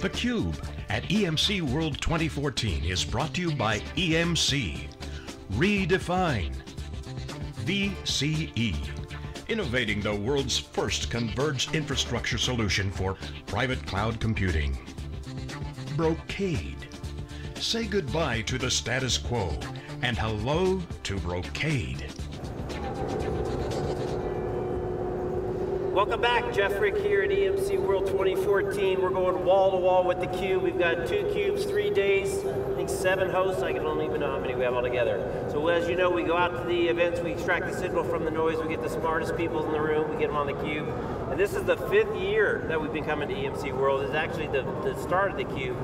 theCUBE at EMC World 2014 is brought to you by EMC. Redefine. VCE. Innovating the world's first converged infrastructure solution for private cloud computing. Brocade. Say goodbye to the status quo and hello to Brocade. Welcome back, Jeff Frick here at EMC World 2014. We're going wall to wall with the cube. We've got two cubes, three days, I think seven hosts. I don't even know how many we have all together. So as you know, we go out to the events, we extract the signal from the noise, we get the smartest people in the room, we get them on the cube. And this is the fifth year that we've been coming to EMC World. It's actually the, the start of theCUBE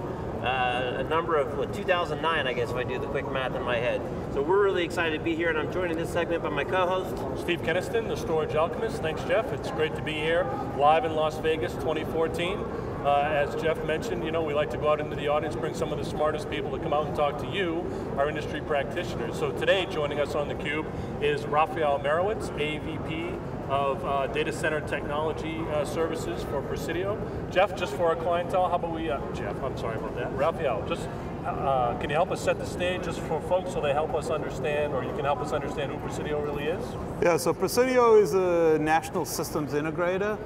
uh, a number of, what, 2009, I guess, if I do the quick math in my head. So we're really excited to be here, and I'm joining this segment by my co-host. Steve Kenniston, the Storage Alchemist. Thanks, Jeff. It's great to be here, live in Las Vegas 2014. Uh, as Jeff mentioned, you know, we like to go out into the audience, bring some of the smartest people to come out and talk to you, our industry practitioners. So today, joining us on theCUBE is Raphael Meyerowitz, AVP of uh, data center technology uh, services for Presidio. Jeff, just for our clientele, how about we, uh, Jeff, I'm sorry about that. Raphael, just uh, can you help us set the stage just for folks so they help us understand, or you can help us understand who Presidio really is? Yeah, so Presidio is a national systems integrator.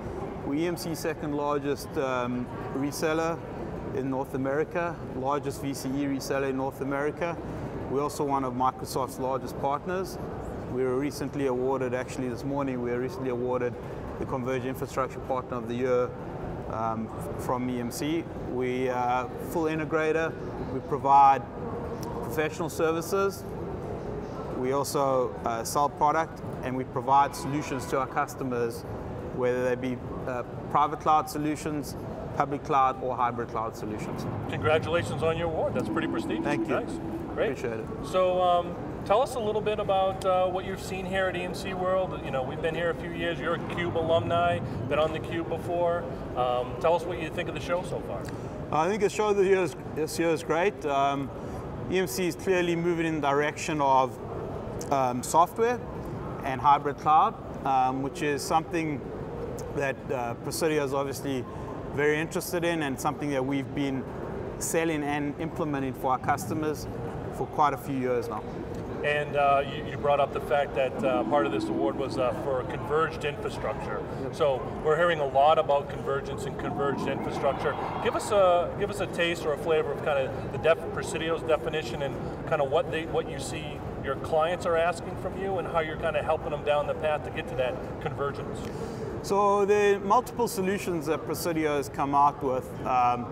We're EMC's second largest um, reseller in North America, largest VCE reseller in North America. We're also one of Microsoft's largest partners. We were recently awarded, actually this morning, we were recently awarded the Converged Infrastructure Partner of the Year um, from EMC. We are full integrator. We provide professional services. We also uh, sell product and we provide solutions to our customers, whether they be uh, private cloud solutions, public cloud, or hybrid cloud solutions. Congratulations on your award. That's pretty prestigious. Thank you. Nice. Great. Appreciate it. So, um, Tell us a little bit about uh, what you've seen here at EMC World. You know, we've been here a few years. You're a CUBE alumni, been on the CUBE before. Um, tell us what you think of the show so far. I think the show this year is, this year is great. Um, EMC is clearly moving in the direction of um, software and hybrid cloud, um, which is something that uh, Presidio is obviously very interested in and something that we've been selling and implementing for our customers for quite a few years now. And uh, you, you, brought up the fact that uh, part of this award was uh, for converged infrastructure. So we're hearing a lot about convergence and converged infrastructure. Give us a give us a taste or a flavor of kind of the def Presidio's definition and kind of what they what you see your clients are asking from you and how you're kind of helping them down the path to get to that convergence. So the multiple solutions that Presidio has come out with. Um,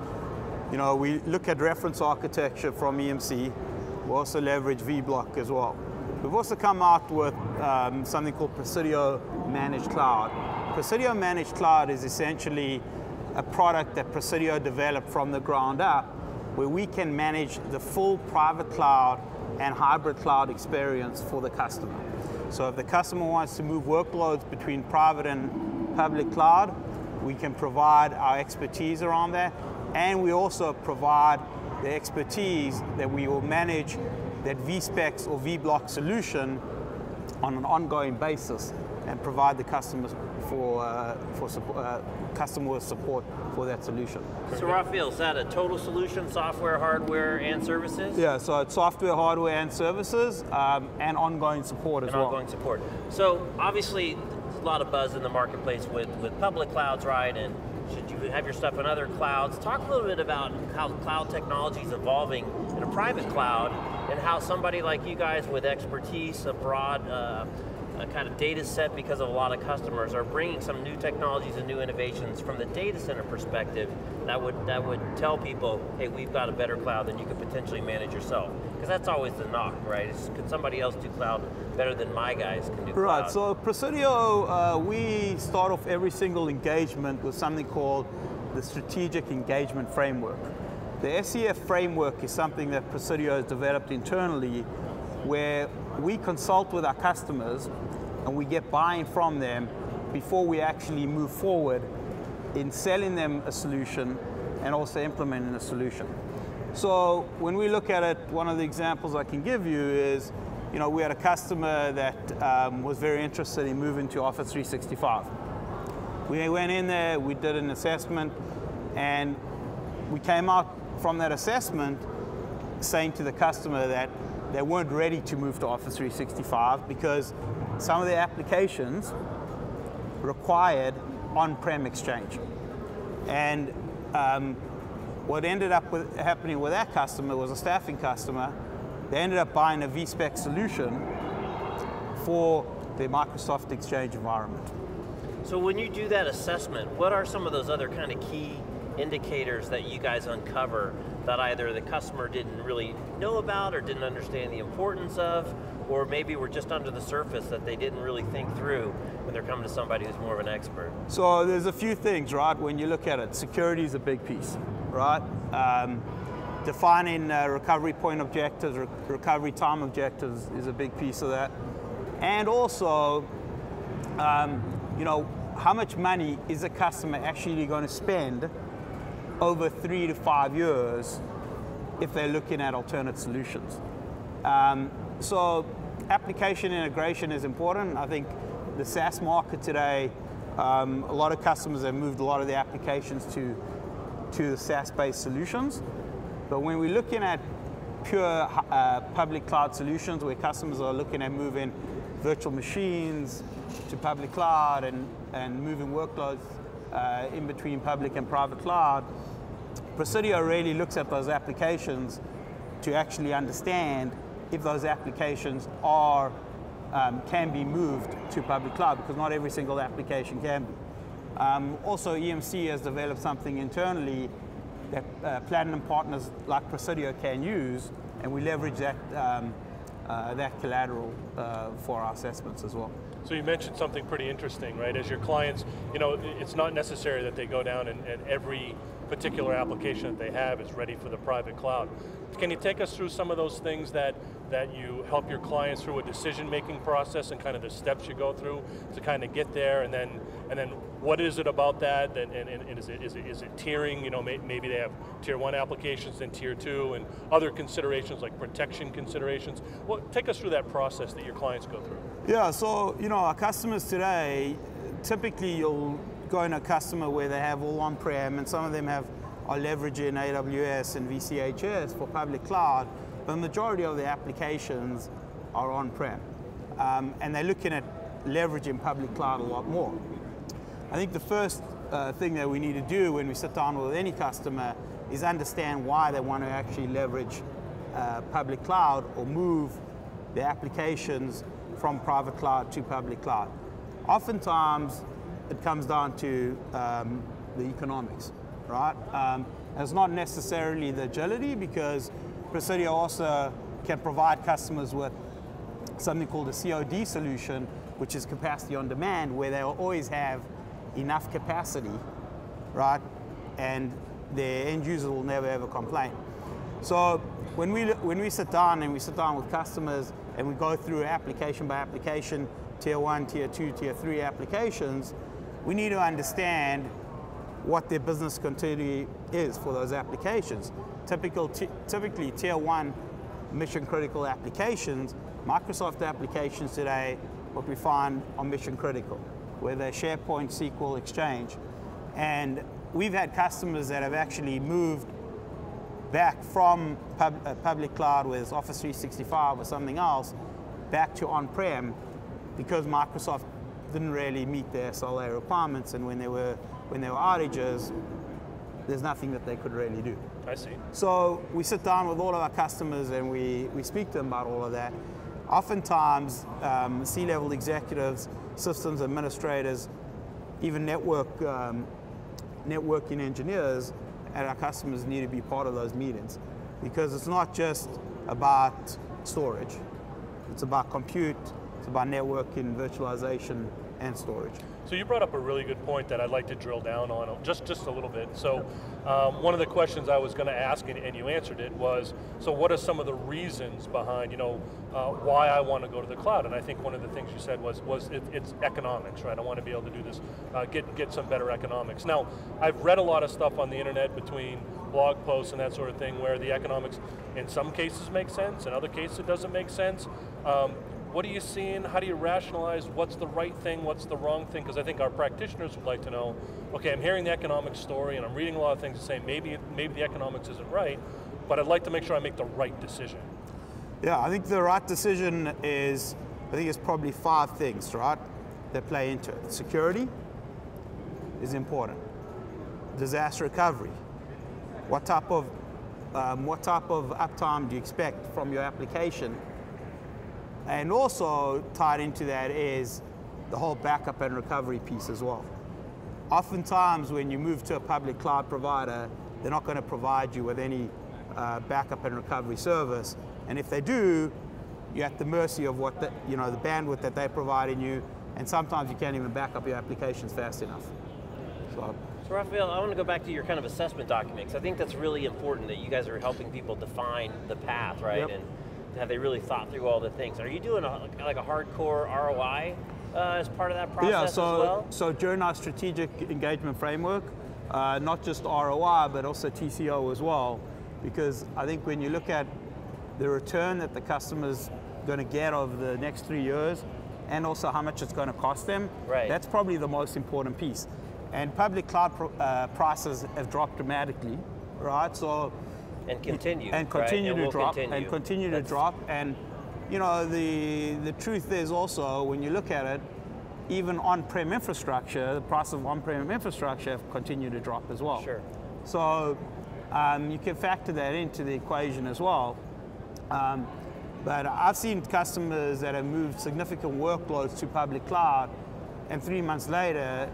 you know, we look at reference architecture from EMC, we also leverage vBlock as well. We've also come out with um, something called Presidio Managed Cloud. Presidio Managed Cloud is essentially a product that Presidio developed from the ground up where we can manage the full private cloud and hybrid cloud experience for the customer. So if the customer wants to move workloads between private and public cloud, we can provide our expertise around that, and we also provide the expertise that we will manage that VSPEX or vBlock solution on an ongoing basis and provide the customers for, uh, for support, uh, customer support for that solution. So Raphael, is that a total solution, software, hardware, and services? Yeah, so it's software, hardware, and services, um, and ongoing support as and well. ongoing support. So obviously, a lot of buzz in the marketplace with, with public clouds, right, and should you have your stuff in other clouds? Talk a little bit about how cloud technology is evolving in a private cloud and how somebody like you guys with expertise, a broad uh, a kind of data set because of a lot of customers are bringing some new technologies and new innovations from the data center perspective that would that would tell people, hey, we've got a better cloud than you could potentially manage yourself. Because that's always the knock, right? It's, could somebody else do cloud better than my guys can do right, cloud? so Presidio, uh, we start off every single engagement with something called the Strategic Engagement Framework. The SEF framework is something that Presidio has developed internally where we consult with our customers and we get buy-in from them before we actually move forward in selling them a solution and also implementing a solution. So when we look at it, one of the examples I can give you is, you know, we had a customer that um, was very interested in moving to Office 365. We went in there, we did an assessment, and we came out from that assessment saying to the customer that they weren't ready to move to Office 365 because some of the applications required on-prem exchange. And um, what ended up with, happening with that customer was a staffing customer. They ended up buying a vSpec solution for their Microsoft Exchange environment. So when you do that assessment, what are some of those other kind of key indicators that you guys uncover that either the customer didn't really know about or didn't understand the importance of, or maybe were just under the surface that they didn't really think through when they're coming to somebody who's more of an expert? So there's a few things, right? When you look at it, security is a big piece, right? Um, defining uh, recovery point objectives, re- recovery time objectives is a big piece of that. And also, um, you know, how much money is a customer actually going to spend over three to five years if they're looking at alternate solutions? Um, so application integration is important. I think the SaaS market today, um, a lot of customers have moved a lot of their applications to, to the SaaS-based solutions. But when we're looking at pure uh, public cloud solutions where customers are looking at moving virtual machines to public cloud and, and moving workloads uh, in between public and private cloud, Presidio really looks at those applications to actually understand if those applications are um, can be moved to public cloud because not every single application can be. Um, also, EMC has developed something internally that uh, platinum partners like Presidio can use, and we leverage that um, uh, that collateral uh, for our assessments as well. So you mentioned something pretty interesting, right? As your clients, you know, it's not necessary that they go down and, and every particular application that they have is ready for the private cloud. Can you take us through some of those things that, that you help your clients through a decision-making process and kind of the steps you go through to kind of get there and then, and then what is it about that and, and, and is, it, is, it, is it tiering, you know, may, maybe they have tier one applications and tier two and other considerations like protection considerations. Well, take us through that process that your clients go through. Yeah, so, you know, our customers today, typically you'll go in a customer where they have all on-prem and some of them have are leveraging AWS and VCHS for public cloud, but the majority of the applications are on-prem. Um, and they're looking at leveraging public cloud a lot more. I think the first uh, thing that we need to do when we sit down with any customer is understand why they want to actually leverage uh, public cloud or move their applications from private cloud to public cloud. Oftentimes, it comes down to um, the economics, right? Um, it's not necessarily the agility because Presidio also can provide customers with something called a COD solution, which is capacity on demand, where they'll always have enough capacity, right? And the end user will never ever complain. So when we, when we sit down and we sit down with customers and we go through application by application, tier one, tier two, tier three applications, we need to understand what their business continuity is for those applications. Typical typically, tier one mission critical applications, Microsoft applications today, what we find are mission critical, where they're SharePoint, SQL, Exchange. And we've had customers that have actually moved back from pub, uh, public cloud with Office 365 or something else back to on-prem because Microsoft didn't really meet their SLA requirements, and when there were when there were outages, there's nothing that they could really do. I see. So we sit down with all of our customers and we, we speak to them about all of that. Oftentimes, um, C-level executives, systems administrators, even network um, networking engineers and our customers need to be part of those meetings because it's not just about storage. It's about compute, it's about networking, virtualization, and storage. So you brought up a really good point that I'd like to drill down on just, just a little bit. So um, one of the questions I was going to ask, and, and, you answered it, was, so what are some of the reasons behind, you know, uh, why I want to go to the cloud? And I think one of the things you said was, was it, it's economics, right? I want to be able to do this, uh, get, get some better economics. Now, I've read a lot of stuff on the internet between blog posts and that sort of thing where the economics in some cases make sense, in other cases it doesn't make sense. Um, What are you seeing? How do you rationalize what's the right thing, what's the wrong thing? Because I think our practitioners would like to know, okay, I'm hearing the economic story and I'm reading a lot of things that say maybe, maybe the economics isn't right, but I'd like to make sure I make the right decision. Yeah, I think the right decision is, I think it's probably five things, right, that play into it. Security is important. Disaster recovery. What type of um, what type of uptime do you expect from your application? And also tied into that is the whole backup and recovery piece as well. Oftentimes, when you move to a public cloud provider, they're not going to provide you with any uh, backup and recovery service. And if they do, you're at the mercy of what the, you know the bandwidth that they're providing you, and sometimes you can't even back up your applications fast enough. So, so Raphael, I want to go back to your kind of assessment document because I think that's really important that you guys are helping people define the path, right? Yep. And have they really thought through all the things? Are you doing a, like a hardcore ROI uh, as part of that process yeah, so, as well? So during our strategic engagement framework, uh, not just ROI, but also TCO as well, because I think when you look at the return that the customer's going to get over the next three years, and also how much it's going to cost them, right. that's probably the most important piece. And public cloud pro, uh, prices have dropped dramatically, right? So and continue and continue right? to and drop continue. and continue That's to drop. And you know the the truth is also when you look at it, even on-prem infrastructure, the price of on-prem infrastructure have continued to drop as well. Sure. So um, you can factor that into the equation as well. Um, but I've seen customers that have moved significant workloads to public cloud, and three months later,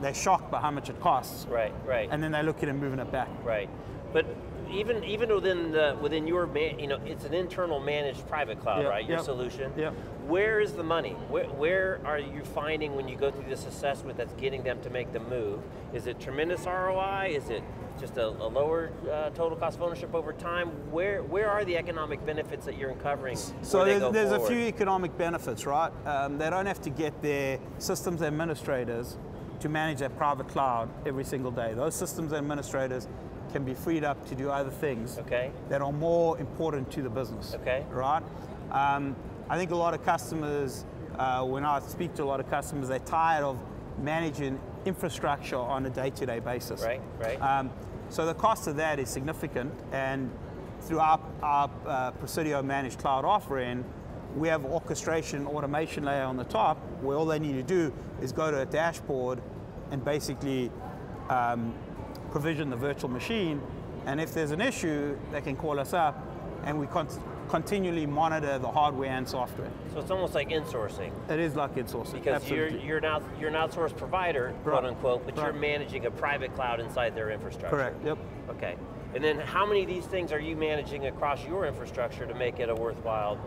they're shocked by how much it costs. Right, right. And then they look at it and moving it back. Right. But even even within the, within your man, you know it's an internal managed private cloud, Yep, right? Your yep, solution. yep. Where is the money? Where, where are you finding when you go through this assessment that's getting them to make the move? Is it tremendous ROI? Is it just a, a lower uh, total cost of ownership over time? Where where are the economic benefits that you're uncovering? So there's, there's a few economic benefits, right? Um, they don't have to get their systems administrators to manage their private cloud every single day. Those systems administrators can be freed up to do other things Okay. that are more important to the business. Okay. Right? Um, I think a lot of customers, uh, when I speak to a lot of customers, they're tired of managing infrastructure on a day-to-day basis. Right, right. Um, so the cost of that is significant, and through our, our uh, Presidio managed cloud offering, we have orchestration automation layer on the top where all they need to do is go to a dashboard and basically um, provision the virtual machine. And if there's an issue, they can call us up and we con- continually monitor the hardware and software. So it's almost like insourcing It is like insourcing. because you're you're an you're an outsourced provider, Right. quote unquote, but you're managing a private cloud inside their infrastructure. Correct, yep. Okay. And then how many of these things are you managing across your infrastructure to make it a worthwhile?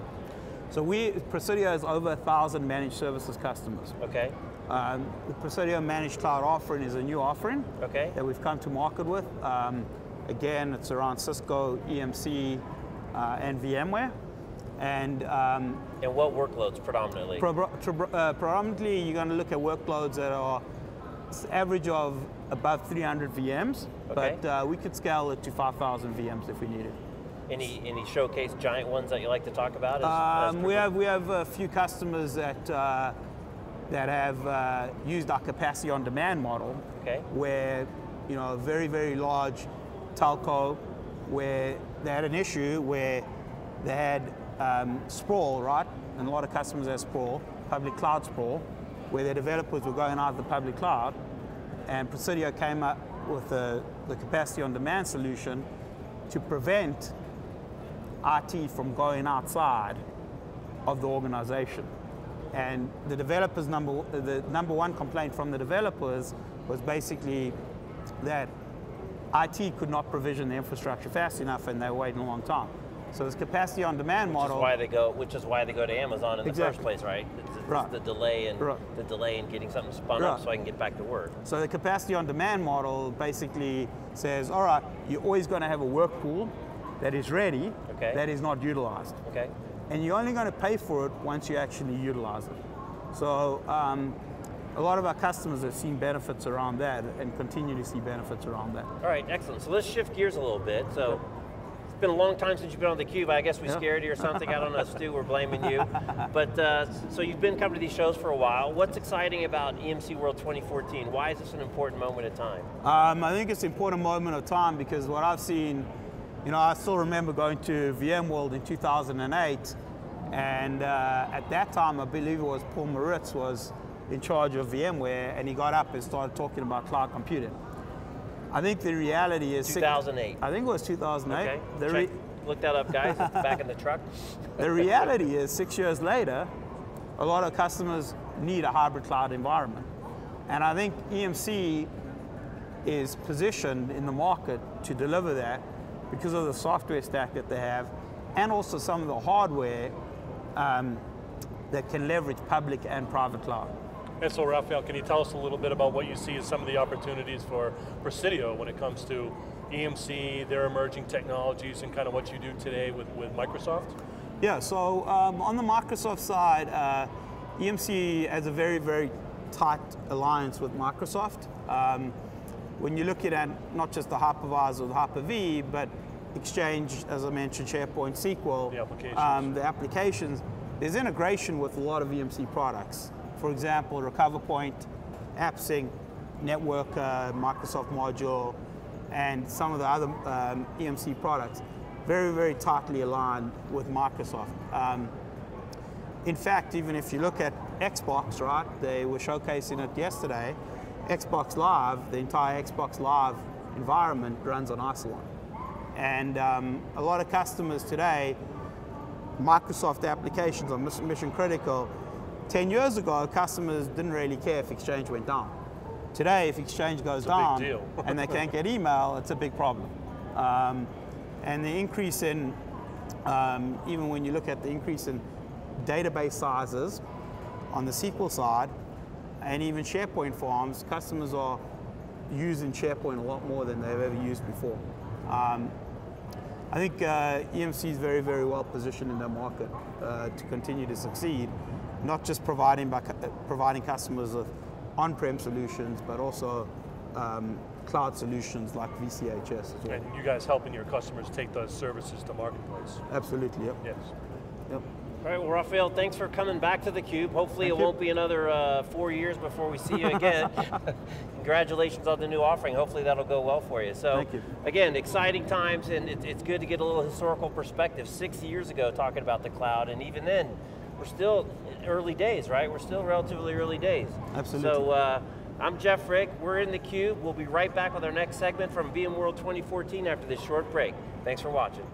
So we, Presidio has over a thousand managed services customers. Okay. Um, the Presidio Managed Cloud offering is a new offering Okay. that we've come to market with. Um, again, it's around Cisco, EMC, uh, and VMware. And um, And what workloads predominantly? pro- pro- uh, predominantly, you're going to look at workloads that are average of above 300 VMs, Okay. but uh, we could scale it to 5,000 VMs if we needed. any any showcase giant ones that you like to talk about? As, as Um, we have we have a few customers that uh, that have uh, used our capacity on demand model, Okay. where you know a very very large telco where they had an issue where they had um, sprawl right, and a lot of customers have sprawl, public cloud sprawl, where their developers were going out of the public cloud, and Presidio came up with the, the capacity on demand solution to prevent IT from going outside of the organization. And the developers number the number one complaint from the developers was basically that IT could not provision the infrastructure fast enough and they were waiting a long time. So this capacity on demand which is model why they go, which is why they go to Amazon in the first place, right? It's, it's Right. the delay and Right. the delay in getting something spun up so I can get back to work. So the capacity on demand model basically says, all right, you're always going to have a work pool that is ready, Okay. that is not utilized. Okay. And you're only going to pay for it once you actually utilize it. So um, a lot of our customers have seen benefits around that and continue to see benefits around that. All right, excellent. So let's shift gears a little bit. So it's been a long time since you've been on the cube. I guess we scared you or something. I don't know, Stu. We're blaming you. But uh, so you've been coming to these shows for a while. What's exciting about EMC World 2014? Why is this an important moment of time? Um, I think it's an important moment of time because what I've seen, you know, I still remember going to VMworld in 2008, and uh, at that time, I believe it was Paul Maritz was in charge of VMware, and he got up and started talking about cloud computing. I think the reality is 2008. I think it was 2008. Okay. Look that up, guys. It's back in the truck. the reality is, six years later, a lot of customers need a hybrid cloud environment, and I think EMC is positioned in the market to deliver that because of the software stack that they have, and also some of the hardware um, that can leverage public and private cloud. And so, Raphael, can you tell us a little bit about what you see as some of the opportunities for Presidio when it comes to EMC, their emerging technologies, and kind of what you do today with, with Microsoft? Yeah, so um, on the Microsoft side, uh, EMC has a very, very tight alliance with Microsoft. Um, when you're looking at not just the hypervisor or the Hyper-V, but Exchange, as I mentioned, SharePoint, SQL, The applications. um, the applications, there's integration with a lot of EMC products. For example, RecoverPoint, AppSync, NetWorker, uh, Microsoft Module, and some of the other um, EMC products. Very, very tightly aligned with Microsoft. Um, in fact, even if you look at Xbox, right, they were showcasing it yesterday. Xbox Live, the entire Xbox Live environment runs on Isilon. And um, a lot of customers today, Microsoft applications are mission critical. 10 years ago, customers didn't really care if Exchange went down. Today, if Exchange goes down and they can't get email, it's a big problem. Um, and the increase in, um, even when you look at the increase in database sizes on the SQL side, and even SharePoint farms, customers are using SharePoint a lot more than they've ever used before. Um, I think uh, EMC is very, very well positioned in that market uh, to continue to succeed, not just providing by, uh, providing customers with on-prem solutions, but also um, cloud solutions like VCHS as well. And you guys helping your customers take those services to marketplace. Absolutely, yep. Yes. Yep. All right, well, Raphael, thanks for coming back to theCUBE. Hopefully Thank it you. won't be another uh, four years before we see you again. Congratulations on the new offering. Hopefully that'll go well for you. So, Thank you. again, exciting times, and it, it's good to get a little historical perspective. Six years ago, talking about the cloud, and even then, we're still early days, right? We're still relatively early days. Absolutely. So, uh, I'm Jeff Frick. We're in theCUBE. We'll be right back with our next segment from VMworld 2014 after this short break. Thanks for watching.